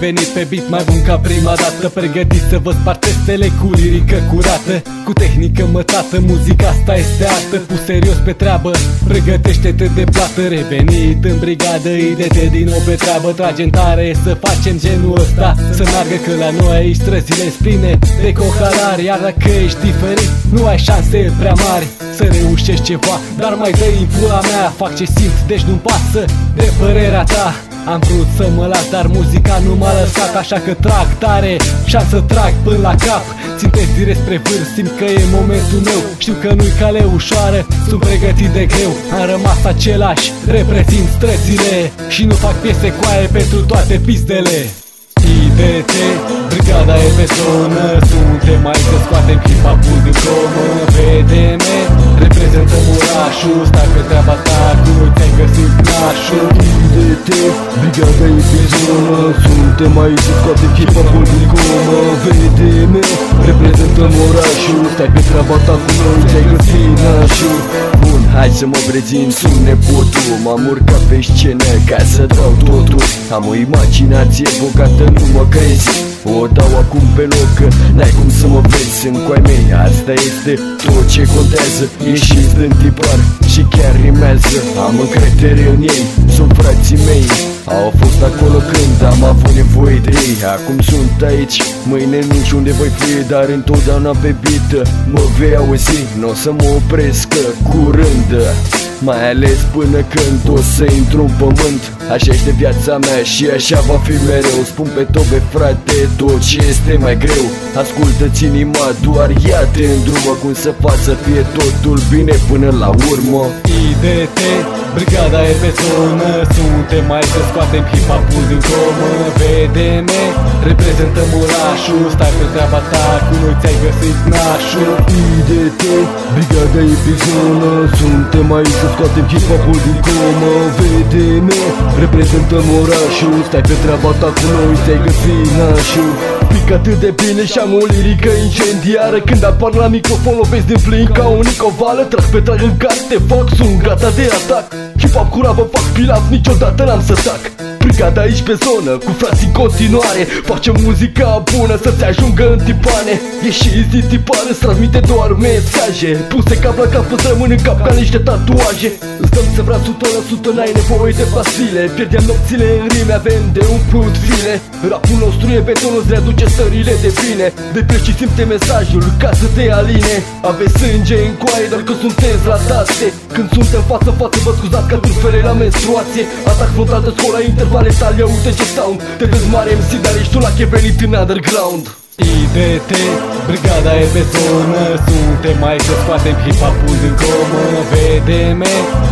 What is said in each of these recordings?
pe beat mai bun ca prima dată. Pregătiți să vă spart testele cu lirică curată. Cu tehnică mătată, muzica asta este artă. Pus serios pe treabă, pregătește-te de plată. Revenit în brigadă, ide-te din nou pe treabă. Tragem tare să facem genul ăsta. Să meargă că la noi aici străzile spline De cohalari, iar dacă ești diferit Nu ai șanse prea mari să reușești ceva. Dar mai dă pula mea, fac ce simt, deci nu-mi pasă de părerea ta am vrut să mă las, dar muzica nu m-a lăsat Așa că trag tare și am să trag până la cap. Țintesc direct spre vârf, simt că e momentul meu. Știu că nu-i cale ușoară, sunt pregătit de greu. Am rămas același, reprezint străzile Și nu fac piese coaie pentru toate pistele IDT, brigada e pe zonă Suntem aici să scoatem hip-hop-ul din comă. VDM, reprezentăm orașul Stai pe treaba ta, cu ți-ai găsit nașul IDT, brigada e pe zonă Suntem aici să scoatem hip-hop-ul din comă VDM, reprezentăm orașul Stai pe treaba ta, cu noi ți-ai găsit nașul. Bun, hai să mă prezint, sunt nepotul. M-am urcat pe scenă ca să dau totul. Am o imaginație bogată nu mă crezi O dau acum pe loc, n-ai cum să mă vezi Sunt cu ai mei, asta este tot ce contează. Ieșiți din tipar și chiar rimează Am încredere în ei, sunt frații mei. Au fost acolo când am avut nevoie de ei Acum sunt aici, mâine nu știu unde voi fi Dar întotdeauna pe beat mă vei auzi. Nu o să mă opresc curând mai ales până când o să intru în pământ. Așa este viața mea și așa va fi mereu. Spun pe tobe frate tot ce este mai greu. Ascultă-ți inima doar ia-te în drumă Cum să faci să fie totul bine până la urmă? IDT, brigada e pe zonă Suntem mai să scoatem hip-hop-ul din comă VDM, reprezentăm orașul Stai pe treaba ta, cu noi ți-ai găsit nașul. IDT, brigada e pe zonă Suntem aici să scoatem hip-hop-ul din comă. VDM, reprezentăm orașul Stai pe treaba ta, cu noi ți-ai găsit nașul Pic atât de bine și am o lirică incendiară. Când apar la microfon lovesc din plin ca un nicovală Trag pe trag în te fac, sunt gata de atac. Hip-hop cura vă fac pilaf, niciodată n-am să tac Brigada aici pe zonă, cu frații în continuare. Facem muzica bună să-ți ajungă în tipane Ieșiți din tipare, îți transmite doar mesaje. Puse cap la cap, îți rămân în cap ca niște tatuaje. Îți dăm să vrea 100%, n-ai nevoie de pastile Pierdem nopțile în rime, avem de umplut file Rapul nostru e betonul, îți readuce stările de bine. De și simte mesajul ca să te aline. Aveți sânge în coaie, doar că sunteți la taste. Când suntem față-față, vă scuzați ca trufele la menstruație. Atac frontal de școala intervale tale, uite ce sound Te vezi mare MC, dar ești tu la che venit în underground IDT, brigada e pe zonă Suntem mai să scoatem hip-hop-ul din comă VDM,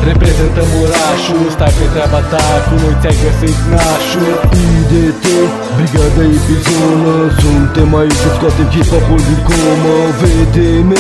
reprezentăm orașul Stai pe treaba ta, cu noi ți-ai găsit nașul. IDT, brigada e pe zonă Suntem aici să scoatem hip-hop-ul din comă VDM,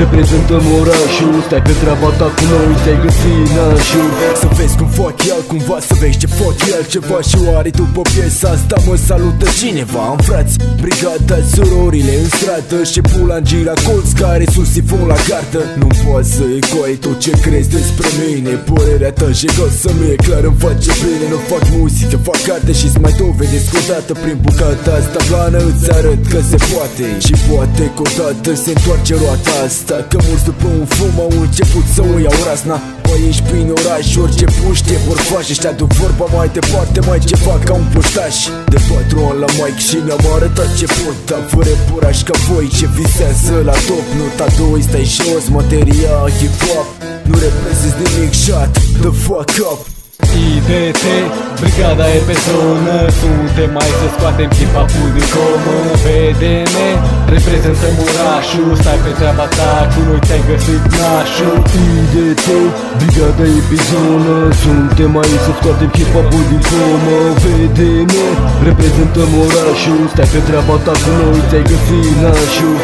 reprezentăm orașul Stai pe treaba ta, cu noi ți-ai găsit nașul. Să vezi cum fac el, cumva să vezi ce fac el Ceva și oare după piesa asta mă salută cineva. Am frați, brigada surorile în stradă Și pula în gira colț care sus sifon la gardă. Nu poți să ecoi tot ce crezi despre mine. Părerea ta și să mi e clar îmi face bine. Nu fac muzică, fac arte și-ți mai dovedesc o dată Prin bucata asta plană îți arăt că se poate. Și poate că odată se întoarce roata asta. Că mulți după un fum au început să o iau rasna Păi ești prin oraș, orice puște vor face Și aduc vorba mai departe, mai ceva ca un puștaș De patru ani la mic și mi-am arătat ce pot Dar fără puraș ca voi ce visează la top. Nota 2 stai jos, materia hip-hop Nu reprezezi nimic, shut the fuck up. IDT, brigada e pe zonă. Suntem mai să scoatem hip-hop-ul din comă. VDM, reprezentăm orașul Stai pe treaba ta, cu noi ți-ai găsit nașul. IDT, brigada e pe zonă Suntem aici să scoatem hip-hop-ul din comă VDM, reprezentăm orașul Stai pe treaba ta, cu noi ți-ai găsit nașul